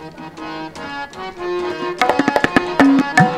Thank you.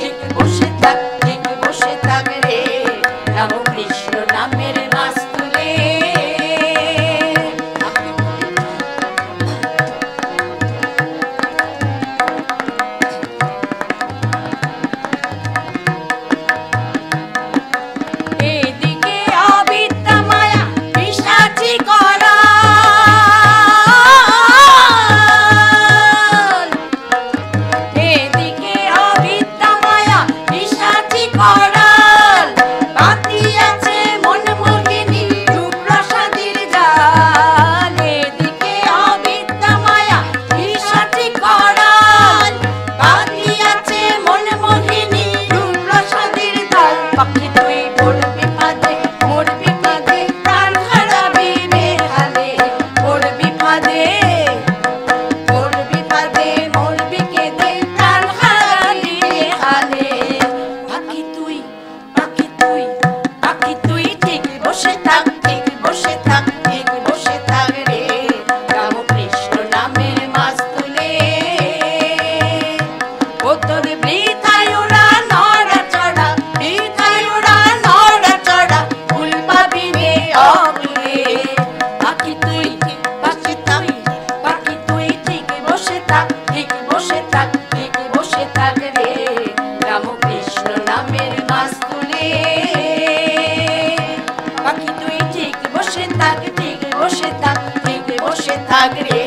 বসে থাক জেগে বসে থাক জেগে বসে থাক রে।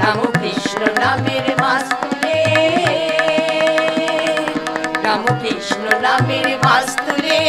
রাম কৃষ্ণ নামের মাস রাম কৃষ্ণ নামের মাস তুলে